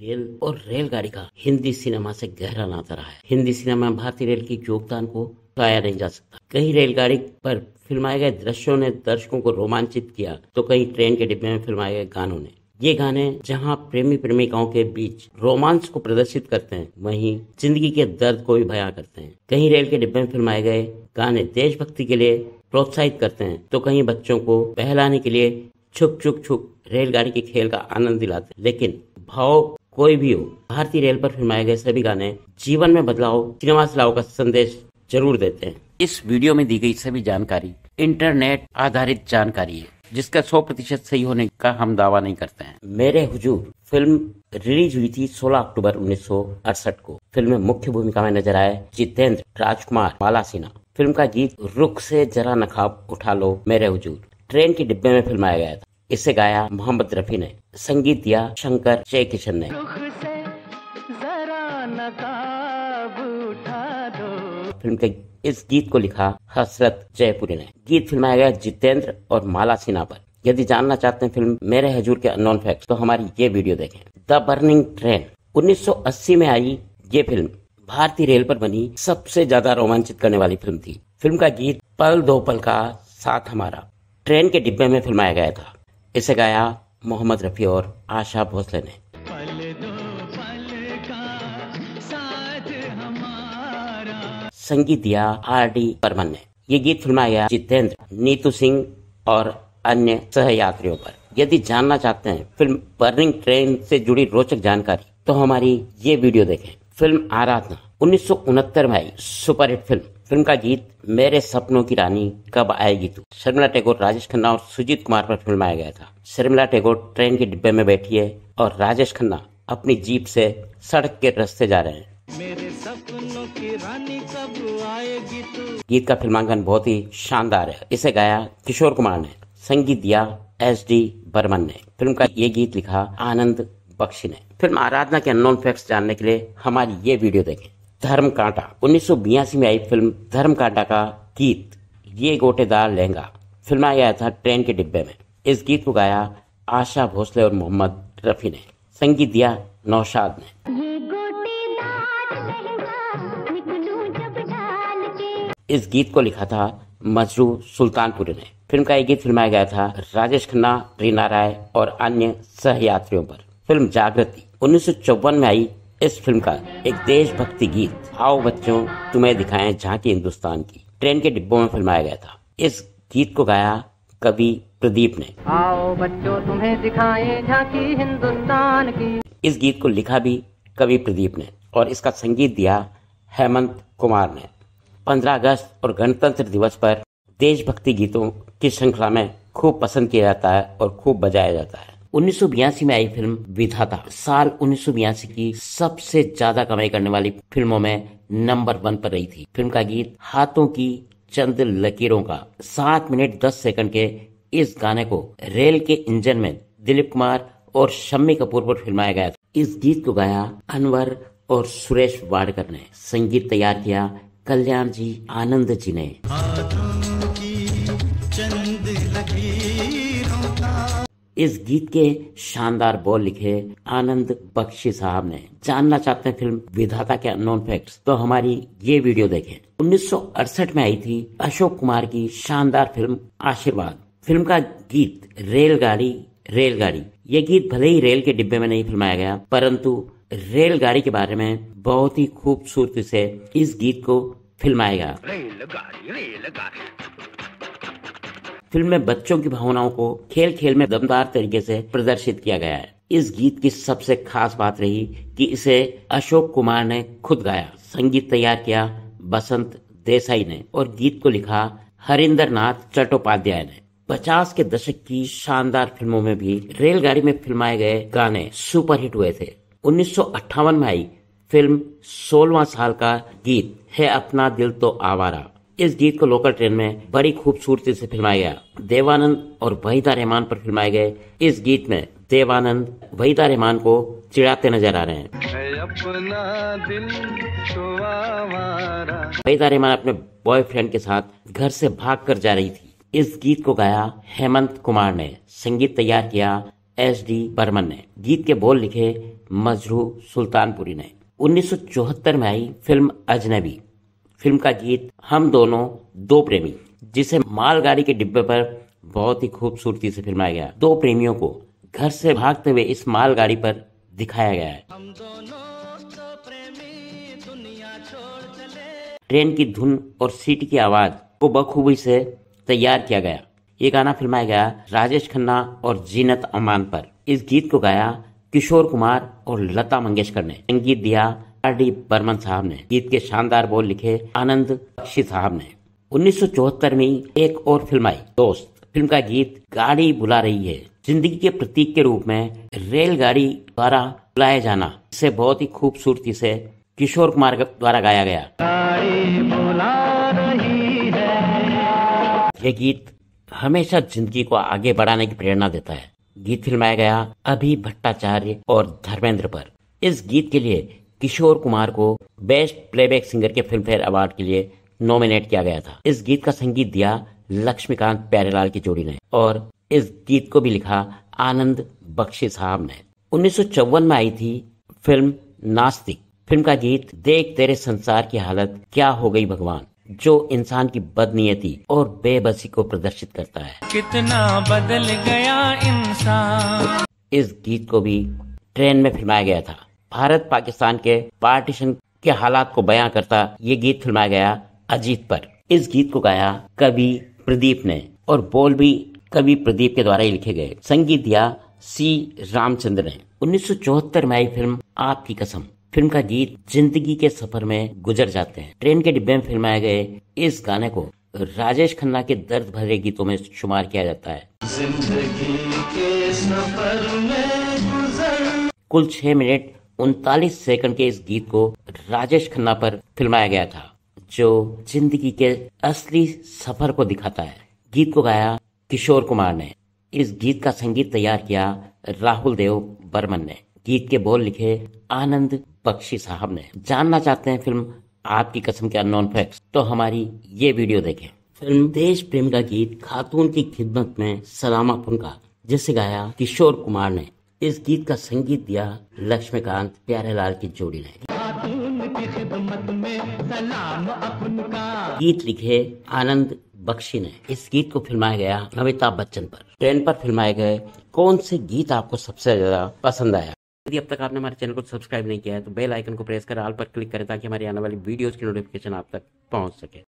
Rail और रेलगाड़ी का हिंदी सिनेमा से गहरा नाता रहा है। हिंदी सिनेमा में भारतीय रेल की योगदान को गाया नहीं जा सकता। कहीं रेलगाड़ी पर फिल्माए गए दृश्यों ने दर्शकों को रोमांचित किया तो कहीं ट्रेन के डिब्बे में फिल्माए गए गानों ने। ये गाने जहाँ प्रेमी प्रेमिकाओं के बीच रोमांस को प्रदर्शित करते हैं वहीं ज़िंदगी के दर्द को भी बयां करते हैं। कहीं रेल के डिब्बे में फिल्माए गए गाने देशभक्ति के लिए प्रोत्साहित करते हैं। तो कहीं बच्चों को बहलाने के लिए छुप छुप छुप रेलगाड़ी के खेल का आनंद दिलाते हैं। लेकिन भाव कोई भी हो भारतीय रेल पर फिल्माए गए सभी गाने जीवन में बदलाव सिनेमा से का संदेश ज़रूर देते हैं। इस वीडियो में दी गई सभी जानकारी इंटरनेट आधारित जानकारी है जिसका 100 प्रतिशत सही होने का हम दावा नहीं करते हैं। मेरे हुजूर फ़िल्म रिलीज़ हुई थी 16 अक्टूबर उन्नीस सौ अड़सठ को। फ़िल्म में मुख्य भूमिका में नज़र आए जितेंद्र राजकुमार माला सिन्हा। फ़िल्म का गीत रुख से जरा नखाब उठा लो मेरे हुजूर। ट्रेन के डिब्बे में फिल्माया गया था। इसे गाया मोहम्मद रफी ने। संगीत दिया शंकर जय किशन ने। फ़िल्म के इस गीत को लिखा हसरत जयपुरी ने। गीत फिल्माया गया जितेंद्र और माला सिन्हा पर। यदि जानना चाहते हैं फ़िल्म मेरे हजूर के अननोन फैक्ट तो हमारी ये वीडियो देखें। The burning train. 1980 में आई ये फ़िल्म। भारतीय रेल पर बनी सबसे ज़्यादा रोमांचित करने वाली फ़िल्म थी। फ़िल्म का गीत पल दो पल का साथ हमारा। ट्रेन के डिब्बे में फिल्माया गया था। इसे गाया मोहम्मद रफी और आशा भोसले ने। संगीत दिया आर डी बर्मन ने। ये गीत फिल्माया जितेंद्र, नीतू सिंह और अन्य सहयात्रियों पर। यदि जानना चाहते हैं फ़िल्म बर्निंग ट्रेन से जुड़ी रोचक जानकारी तो हमारी ये वीडियो देखें। फ़िल्म आराधना उन्नीस में आई सुपरहिट फ़िल्म। फ़िल्म का गीत मेरे सपनों की रानी कब आएगी तू? शर्मिला टैगोर राजेश खन्ना और सुजीत कुमार पर फिल्माया गया था। शर्मिला टैगोर ट्रेन के डिब्बे में बैठी है और राजेश खन्ना अपनी जीप से सड़क के रास्ते जा रहे हैं। मेरे सपनों की रानी कब आएगी तू? गीत का फिल्मांकन बहुत ही शानदार है। इसे गाया किशोर कुमार ने संगीत दिया एस डी बर्मन ने। फ़िल्म का ये गीत लिखा आनंद बख्शी ने। फ़िल्म आराधना के अननोन फैक्ट्स जानने के लिए हमारी ये वीडियो देखें। धर्म कांटा उन्नीस सौ बयासी में आई फ़िल्म धर्म कांटा का गीत ये गोटेदार लहंगा फ़िल्म गया था ट्रेन के डिब्बे में। इस गीत को गाया आशा भोसले और मोहम्मद रफी ने। संगीत दिया नौशाद ने। इस गीत को लिखा था मजरू सुल्तानपुरी ने। फ़िल्म का एक गीत फिल्माया गया था राजेश खन्ना रीना राय और अन्य सहयात्रियों पर। फ़िल्म जागृति उन्नीस सौ चौवन में आई। इस फ़िल्म का एक देशभक्ति गीत आओ बच्चों तुम्हें दिखाएँ झांकी हिंदुस्तान की। ट्रेन के डिब्बों में फिल्माया गया था। इस गीत को गाया कवि प्रदीप ने। आओ बच्चों तुम्हें दिखाएँ झांकी हिंदुस्तान की। इस गीत को लिखा भी कवि प्रदीप ने और इसका संगीत दिया हेमंत कुमार ने। 15 अगस्त और गणतंत्र दिवस पर देशभक्ति गीतों की श्रृंखला में खूब पसंद किया जाता है और खूब बजाया जाता है। उन्नीस सौ बयासी में आई फ़िल्म विधाता। साल उन्नीस सौ बयासी की सबसे ज़्यादा कमाई करने वाली फ़िल्मों में नंबर वन पर रही थी। फ़िल्म का गीत, हाथों की चंद लकीरों का। सात मिनट दस सेकंड के इस गाने को रेल के इंजन में दिलीप कुमार और शम्मी कपूर पर फिल्माया गया था। इस गीत को गाया अनवर और सुरेश वाडकर ने। संगीत तैयार किया कल्याण जी, आनंद जी ने। इस गीत के शानदार बोल लिखे आनंद बख्शी साहब ने। जानना चाहते हैं फ़िल्म विधाता के अननोन फैक्ट्स तो हमारी ये वीडियो देखें। 1968 में आई थी अशोक कुमार की शानदार फ़िल्म आशीर्वाद। फ़िल्म का गीत रेलगाड़ी रेलगाड़ी। ये गीत भले ही रेल के डिब्बे में नहीं फिल्माया गया, परंतु रेलगाड़ी के बारे में बहुत ही खूबसूरती से इस गीत को फिल्माएगा फ़िल्म में बच्चों की भावनाओं को खेल खेल में दमदार तरीके से प्रदर्शित किया गया है। इस गीत की सबसे खास बात रही कि इसे अशोक कुमार ने खुद गाया। संगीत तैयार किया बसंत देसाई ने और गीत को लिखा हरिंदर नाथ चट्टोपाध्याय ने। पचास के दशक की शानदार फ़िल्मों में भी रेलगाड़ी में फिल्माए गए गाने सुपरहिट हुए थे। उन्नीस सौ अट्ठावन में आई फ़िल्म सोलवा साल का गीत है अपना दिल तो आवारा। इस गीत को लोकल ट्रेन में बड़ी खूबसूरती से फिल्माया गया। देवानंद और वहीदा रहमान पर फिल्माए गए। इस गीत में देवानंद वहीदा रहमान को चिढ़ाते नज़र आ रहे हैं। अपना दिल वहीदा रहमान अपने बॉयफ्रेंड के साथ घर से भाग कर जा रही थी। इस गीत को गाया हेमंत कुमार ने। संगीत तैयार किया एस डी बर्मन ने। गीत के बोल लिखे मजरू सुल्तानपुरी ने। 1974 में आई फ़िल्म अजनबी। फ़िल्म का गीत हम दोनों दो प्रेमी जिसे मालगाड़ी के डिब्बे पर बहुत ही खूबसूरती से फिल्माया गया। दो प्रेमियों को घर से भागते हुए इस मालगाड़ी पर दिखाया गया है। चले। ट्रेन की धुन और सीट की आवाज़ को बखूबी से तैयार किया गया। ये गाना फिल्माया गया राजेश खन्ना और जीनत अमान पर। इस गीत को गाया किशोर कुमार और लता मंगेशकर ने। संगीत दिया आर डी बर्मन साहब ने गीत के शानदार बोल लिखे आनंद बख्शी साहब ने। 1974 में एक और फ़िल्म आई, दोस्त। फ़िल्म का गीत गाड़ी बुला रही है। ज़िंदगी के प्रतीक के रूप में रेलगाड़ी द्वारा बुलाया जाना, इसे बहुत ही खूबसूरती से किशोर कुमार द्वारा गाया गया। ये गीत हमेशा ज़िंदगी को आगे बढ़ाने की प्रेरणा देता है। गीत फिल्माया गया अभी भट्टाचार्य और धर्मेंद्र पर। इस गीत के लिए किशोर कुमार को बेस्ट प्लेबैक सिंगर के फ़िल्म फेयर अवार्ड के लिए नॉमिनेट किया गया था। इस गीत का संगीत दिया लक्ष्मीकांत प्यारेलाल की जोड़ी ने और इस गीत को भी लिखा आनंद बख्शी साहब ने। उन्नीस में आई थी फ़िल्म नास्तिक। फ़िल्म का गीत देख तेरे संसार की हालत क्या हो गई भगवान? जो इंसान की बदनीयती और बेबसी को प्रदर्शित करता है। कितना बदल गया इंसान। इस गीत को भी ट्रेन में फिल्माया गया था। भारत पाकिस्तान के पार्टीशन के हालात को बयां करता ये गीत फिल्माया गया अजीत पर। इस गीत को गाया कवि प्रदीप ने और बोल भी कवि प्रदीप के द्वारा ही लिखे गए। संगीत दिया सी रामचंद्र ने। उन्नीस सौ चौहत्तर में आई फ़िल्म आपकी कसम। फ़िल्म का गीत ज़िंदगी के सफ़र में गुजर जाते हैं। ट्रेन के डिब्बे में फिल्माए गए इस गाने को राजेश खन्ना के दर्द भरे गीतों में शुमार किया जाता है। ज़िंदगी के सफ़र में कुल छह मिनट उनतालीस सेकंड के इस गीत को राजेश खन्ना पर फिल्माया गया था, जो ज़िंदगी के असली सफ़र को दिखाता है। गीत को गाया किशोर कुमार ने। इस गीत का संगीत तैयार किया राहुल देव बर्मन ने। गीत के बोल लिखे आनंद बख्शी साहब ने। जानना चाहते हैं फ़िल्म आपकी कसम के अननोन फैक्ट्स तो हमारी ये वीडियो देखें। फ़िल्म देश प्रेम का गीत खातून की खिदमत में सलामा का जिसे गाया किशोर कुमार ने। इस गीत का संगीत दिया लक्ष्मीकांत प्यारेलाल की जोड़ी ने। गीत लिखे आनंद बख्शी ने। इस गीत को फिल्माया गया अमिताभ बच्चन पर। ट्रेन पर फिल्माए गए कौन से गीत आपको सबसे ज़्यादा पसंद आया? यदि अब तक आपने हमारे चैनल को सब्सक्राइब नहीं किया है तो बेल आइकन को प्रेस कर, आल पर क्लिक करें ताकि हमारी आने वाली वीडियोस की नोटिफिकेशन आप तक पहुँच सके।